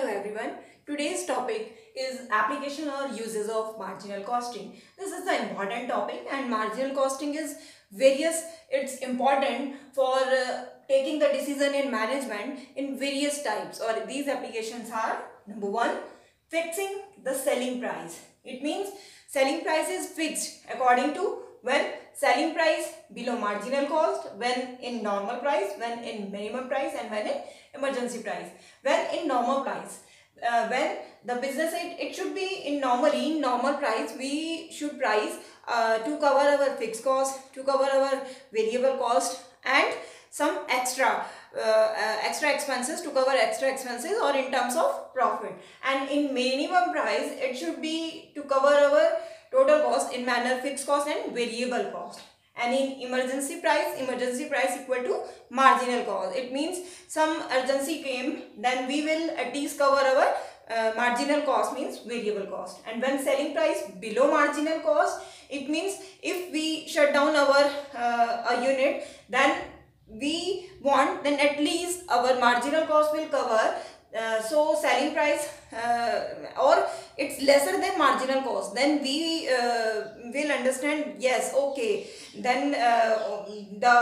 Hello everyone. Today's topic is application or uses of marginal costing. This is the important topic and marginal costing is various it's important for uh, taking the decision in management in various types or these applications are number 1 fixing the selling price. It means selling price is fixed according to when selling price below marginal cost, when in normal price, when in minimum price and when in emergency price. When in normal price, uh, when the business it, it should be in normally in normal price we should price uh, to cover our fixed cost, to cover our variable cost and some extra uh, uh, extra expenses to cover extra expenses or in terms of profit and in minimum price it should be to cover our total cost in manner fixed cost and variable cost. And in emergency price emergency price equal to marginal cost. It means some urgency came then we will at least cover our uh, marginal cost means variable cost. And when selling price below marginal cost it means if we shut down our uh, a unit then we want then at least our marginal cost will cover uh, so selling price uh, or it's lesser than marginal cost then we uh, will understand yes okay then uh, the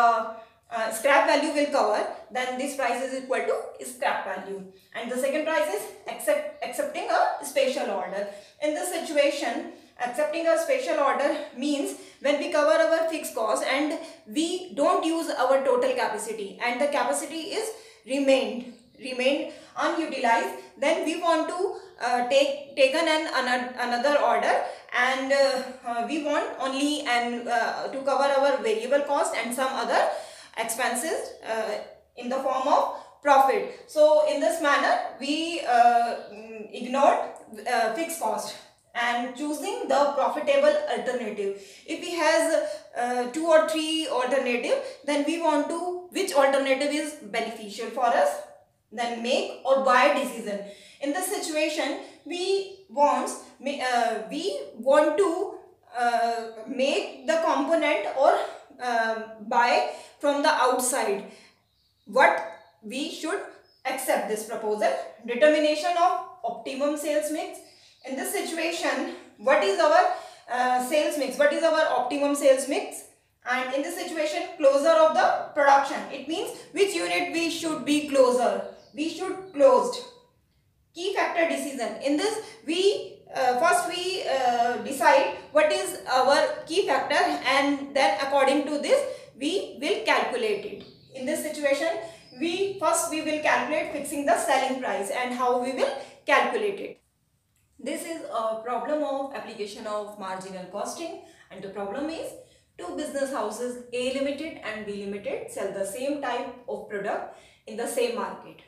uh, scrap value will cover then this price is equal to scrap value. And the second price is accept, accepting a special order. In this situation accepting a special order means when we cover our fixed cost and we don't use our total capacity and the capacity is remained remained unutilized then we want to uh, take taken an another order and uh, uh, we want only and uh, to cover our variable cost and some other expenses uh, in the form of profit. So in this manner we uh, ignored fixed cost and choosing the profitable alternative. If we has two or three alternative then we want to which alternative is beneficial for us then make or buy decision. In this situation, we want uh, we want to uh, make the component or uh, buy from the outside. What we should accept this proposal. Determination of optimum sales mix. In this situation, what is our uh, sales mix? What is our optimum sales mix? And in this situation, closer of the production. It means which unit we should be closer we should closed. Key factor decision. In this we uh, first we uh, decide what is our key factor and then according to this we will calculate it. In this situation we first we will calculate fixing the selling price and how we will calculate it. This is a problem of application of marginal costing and the problem is two business houses A limited and B limited sell the same type of product in the same market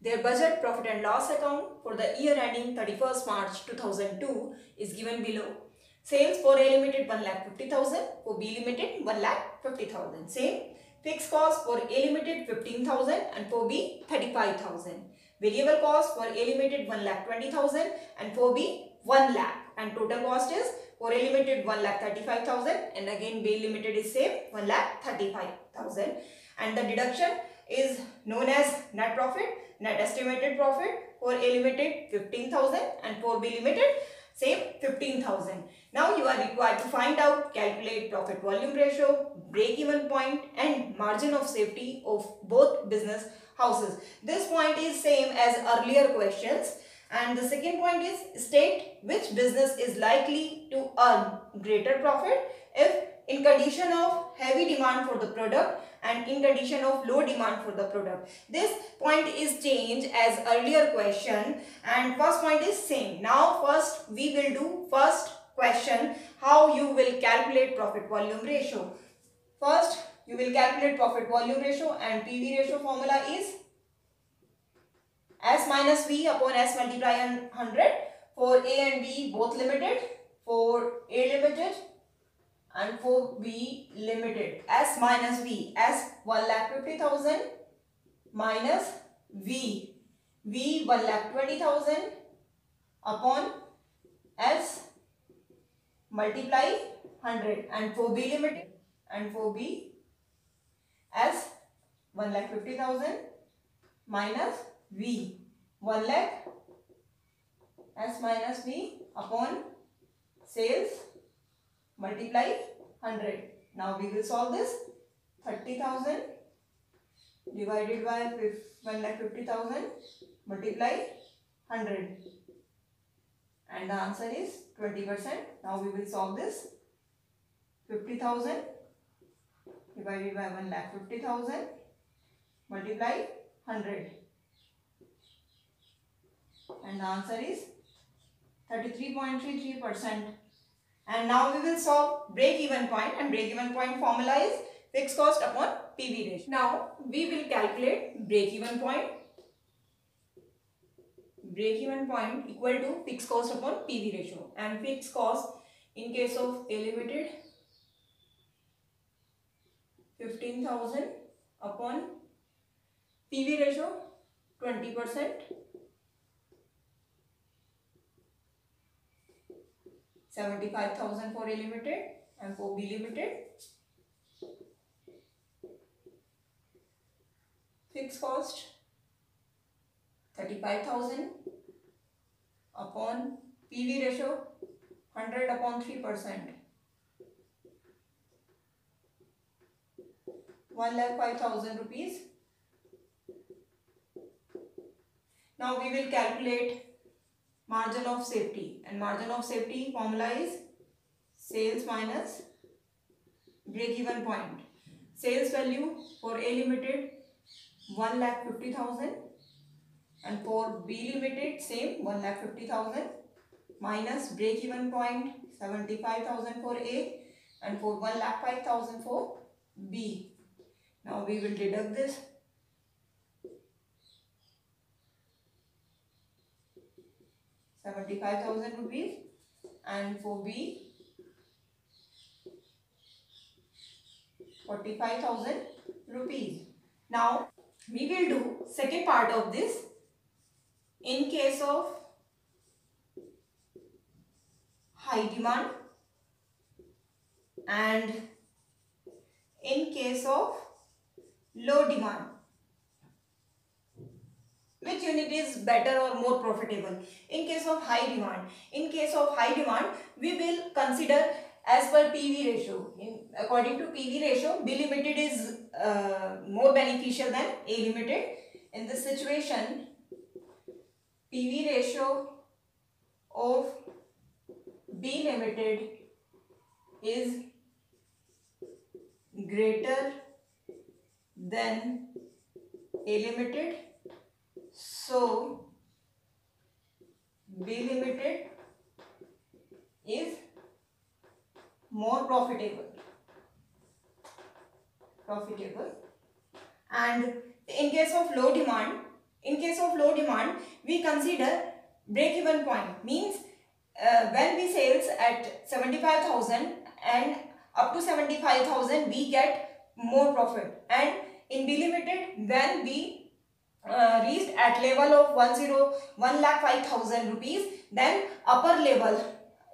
their budget profit and loss account for the year ending 31st March 2002 is given below. Sales for A Limited 1,50,000, for B Limited 1,50,000. Same. Fixed cost for A Limited 15,000 and for B 35,000. Variable cost for A Limited 1,20,000 and for B 1 lakh and total cost is for A Limited 1,35,000 and again B Limited is same 1,35,000 and the deduction is known as net profit net estimated profit for A limited 15,000 and for B limited same 15,000. Now you are required to find out, calculate profit volume ratio, break even point and margin of safety of both business houses. This point is same as earlier questions and the second point is state which business is likely to earn greater profit if in condition of heavy demand for the product and in condition of low demand for the product. This point is changed as earlier question and first point is same. Now first we will do first question how you will calculate profit volume ratio. First you will calculate profit volume ratio and PV ratio formula is S minus V upon S multiply 100 for A and B both limited for A limited and for B limited. S minus V. S 1 lakh 50,000 minus V. V 1 lakh 20,000 upon S multiply 100 and for B limited. And for B S 1 lakh 50,000 minus V. 1 lakh S minus V upon sales multiply 100. Now we will solve this. 30,000 divided by 1,50,000 multiply 100 and the answer is 20%. Now we will solve this. 50,000 divided by 1,50,000 multiply 100 and the answer is 33.33% and now we will solve break even point. And break even point formula is fixed cost upon PV ratio. Now we will calculate break even point. Break even point equal to fixed cost upon PV ratio. And fixed cost in case of A limited 15,000 upon PV ratio 20 percent 75,000 for A limited and for B limited. Fixed cost 35,000 upon PV ratio 100 upon 3 percent. 1 lakh 5000 rupees. Now we will calculate margin of safety. And margin of safety formula is sales minus break even point. Sales value for A limited 1 lakh 50,000 and for B limited same 1 lakh 50,000 minus break even point 75,000 for A and for 1 lakh 5,000 for B. Now we will deduct this 75,000 rupees and for B 45,000 rupees. Now we will do second part of this in case of high demand and in case of low demand which unit is better or more profitable. In case of high demand in case of high demand we will consider as per pv ratio. In according to pv ratio b limited is uh, more beneficial than a limited. In this situation pv ratio of b limited is greater than a limited so, B Limited is more profitable. Profitable. And in case of low demand, in case of low demand, we consider break-even point. Means uh, when we sales at 75,000 and up to 75,000 we get more profit. And in B Limited, when we uh, reached at level of 10 1 lakh 5000 rupees then upper level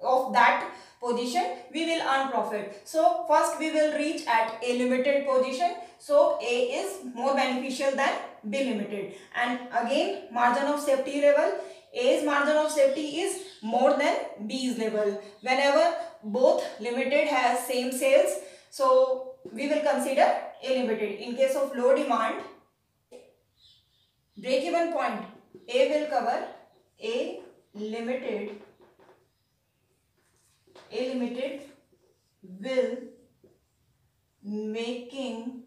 of that position we will earn profit. So first we will reach at a limited position. So a is more beneficial than b limited. And again margin of safety level. A's margin of safety is more than b's level. Whenever both limited has same sales so we will consider a limited. In case of low demand break even point. A will cover A limited A limited will making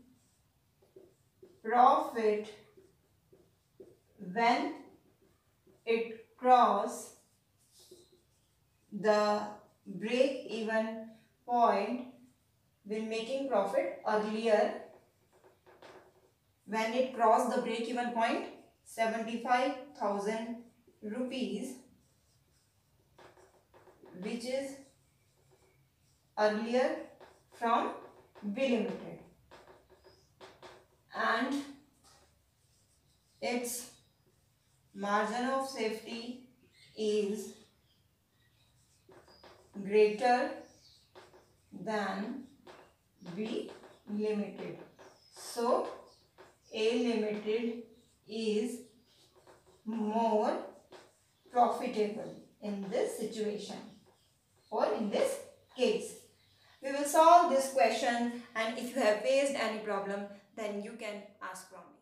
profit when it cross the break even point will making profit earlier when it cross the break even point 75,000 rupees which is earlier from B Limited and its margin of safety is greater than B Limited. So, A Limited is more profitable. in this situation or in this case. We will solve this question and if you have faced any problem then you can ask from.